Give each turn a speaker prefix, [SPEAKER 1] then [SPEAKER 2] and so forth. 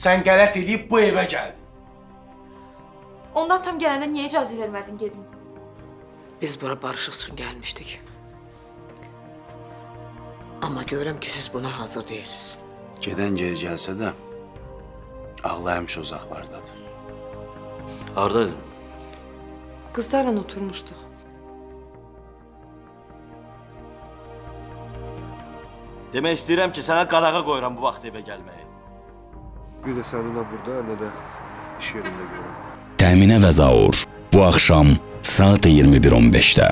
[SPEAKER 1] Sən qələt eləyib bu evə gəldin.
[SPEAKER 2] Ondan tam gələndə niyə icazə vermədin gedim?
[SPEAKER 3] Biz bura barışıq üçün gəlmişdik. Amma görürəm ki, siz buna hazır deyilsiniz.
[SPEAKER 1] Gedən geri gəlsə də ağlı həmişə uzaqlardadır.
[SPEAKER 4] Hardaydın?
[SPEAKER 3] Qızlarla oturmuşduq.
[SPEAKER 4] Demək istəyirəm ki, sənə qadağa qoyuram bu vaxt evə gəlməyi.
[SPEAKER 5] Bir də səni nə burada, nə də iş yerində görürəm.
[SPEAKER 6] Təminə və Zaur bu axşam saat 21:15-də